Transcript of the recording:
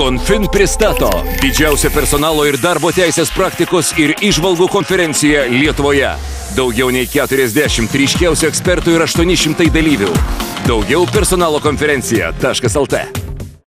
Konfin pristato didžiausią personalo ir darbo teisės praktikos ir išvalgų konferenciją Lietuvoje. Daugiau nei 40 ryškiausių ekspertų ir 800 dalyvių. Daugiau personalo konferencija.lt.